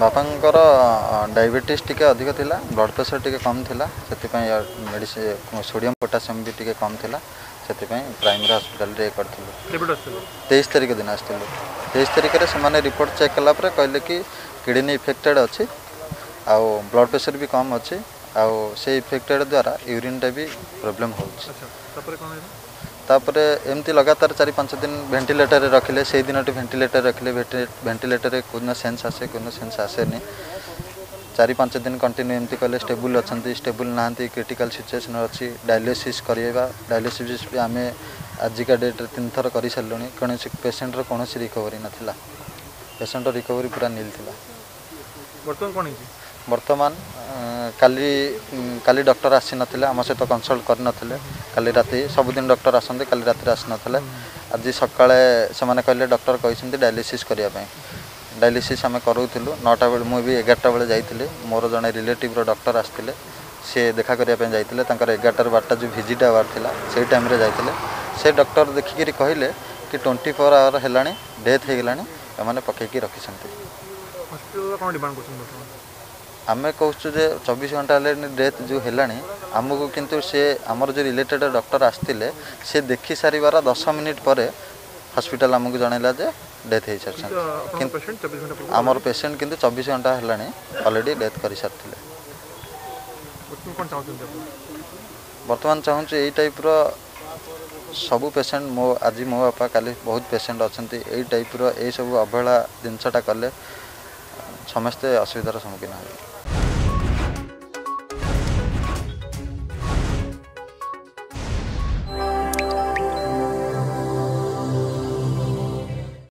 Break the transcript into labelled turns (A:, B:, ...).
A: ବାପାଙ୍କର ଡାଇବେଟିସ୍ ଟିକେ ଅଧିକ ଥିଲା ବ୍ଲଡ଼ ପ୍ରେସର ଟିକେ କମ୍ ଥିଲା ସେଥିପାଇଁ ମେଡ଼ିସିନ ସୋଡ଼ିୟମ ପୋଟାସିୟମ୍ ବି ଟିକେ କମ୍ ଥିଲା ସେଥିପାଇଁ ପ୍ରାଇମେରୀ ହସ୍ପିଟାଲରେ ଇଏ କରିଥିଲୁ।
B: କେବେଠୁ ଆସିଥିଲେ
A: ତେଇଶ ତାରିଖ ଦିନ ଆସିଥିଲୁ। ତେଇଶ ତାରିଖରେ ସେମାନେ ରିପୋର୍ଟ ଚେକ୍ କଲା ପରେ କହିଲେ କି କିଡ଼ନୀ ଇଫେକ୍ଟେଡ଼ ଅଛି ଆଉ ବ୍ଲଡ଼ ପ୍ରେସର ବି କମ୍ ଅଛି ଆଉ ସେ ଇଫେକ୍ଟେଡ଼ ଦ୍ୱାରା ୟୁରିନ୍ଟା ବି ପ୍ରୋବ୍ଲେମ୍ ହେଉଛି।
B: ଆଚ୍ଛା ତାପରେ
A: ଏମିତି ଲଗାତାର ଚାରି ପାଞ୍ଚ ଦିନ ଭେଣ୍ଟିଲେଟରରେ ରଖିଲେ ସେଇ ଦିନଟି ଭେଣ୍ଟିଲେଟର ରଖିଲେ ଭେଣ୍ଟିଲେଟରରେ କେଉଁଦିନ ସେନ୍ସ ଆସେ କେଉଁଦିନ ସେନ୍ସ ଆସେନି। ଚାରି ପାଞ୍ଚ ଦିନ କଣ୍ଟିନ୍ୟୁ ଏମିତି କଲେ ଷ୍ଟେବୁଲ୍ ଅଛନ୍ତି ଷ୍ଟେବୁଲ୍ ନାହାନ୍ତି କ୍ରିଟିକାଲ୍ ସିଚୁଏସନ୍ ଅଛି ଡାଇଲିସିସ୍ କରିବା ଡାଇଲିସିସ୍ ବି ଆମେ ଆଜିକା ଡେଟ୍ରେ ତିନିଥର କରିସାରିଲୁଣି କୌଣସି ପେସେଣ୍ଟର କୌଣସି ରିକଭରି ନଥିଲା। ପେସେଣ୍ଟର ରିକଭରି ପୁରା ନିଲ୍ ଥିଲା।
B: ବର୍ତ୍ତମାନ କ'ଣ ହେଇଛି
A: ବର୍ତ୍ତମାନ ଅଁ, କାଲି ଉଁ, କାଲି ଡକ୍ଟର ଆସିନଥିଲେ ଆମ ସହିତ କନସଲ୍ଟ କରିନଥିଲେ। କାଲି ରାତି ସବୁଦିନ ଡକ୍ଟର ଆସନ୍ତି କାଲି ରାତିରେ ଆସିନଥିଲେ। ଆଜି ସକାଳେ ସେମାନେ କହିଲେ ଡକ୍ଟର କହିଛନ୍ତି ଡାଇଲିସିସ୍ କରିବା ପାଇଁ। ଡାଇଲିସିସ୍ ଆମେ କରାଉଥିଲୁ ନଅଟା ବେଳେ ମୁଁ ବି ଏଗାରଟା ବେଳେ ଯାଇଥିଲି। ମୋର ଜଣେ ରିଲେଟିଭ୍ର ଡକ୍ଟର ଆସିଥିଲେ। ସେ ଦେଖା କରିବା ପାଇଁ ଯାଇଥିଲେ। ତାଙ୍କର ଏଗାରଟାରୁ ବାରଟା ଯେଉଁ ଭିଜିଟ୍ ଆୱାର ଥିଲା ସେଇ ଟାଇମ୍ରେ ଯାଇଥିଲେ। ସେ ଡକ୍ଟର ଦେଖିକିରି କହିଲେ କି ଟ୍ୱେଣ୍ଟି ଫୋର୍ ଆୱାର ହେଲାଣି ଡେଥ୍ ହେଇଗଲାଣି। ଏମାନେ ପକେଇକି ରଖିଛନ୍ତି। ଆମେ କହୁଛୁ ଯେ ଚବିଶ ଘଣ୍ଟା ହେଲାଣି ଡେଥ୍ ଯେଉଁ ହେଲାଣି ଆମକୁ କିନ୍ତୁ ସେ ଆମର ଯେଉଁ ରିଲେଟେଡ଼ ଡକ୍ଟର ଆସିଥିଲେ ସେ ଦେଖି ସାରିବାର ଦଶ ମିନିଟ୍ ପରେ ହସ୍ପିଟାଲ ଆମକୁ ଜଣାଇଲା ଯେ ଡେଥ୍ ହେଇସାରିଛନ୍ତି କିନ୍ତୁ ଆମର ପେସେଣ୍ଟ କିନ୍ତୁ ଚବିଶ ଘଣ୍ଟା ହେଲାଣି ଅଲରେଡ଼ି ଡେଥ୍ କରିସାରିଥିଲେ ବର୍ତ୍ତମାନ ଚାହୁଁଛୁ ଏଇ ଟାଇପ୍ର ସବୁ ପେସେଣ୍ଟ ମୋ ଆଜି ମୋ ବାପା କାଲି ବହୁତ ପେସେଣ୍ଟ ଅଛନ୍ତି ଏଇ ଟାଇପ୍ର ଏଇସବୁ ଅବହେଳା ଜିନିଷଟା କଲେ ସମସ୍ତେ ଅସୁବିଧାର ସମ୍ମୁଖୀନ ହେବେ।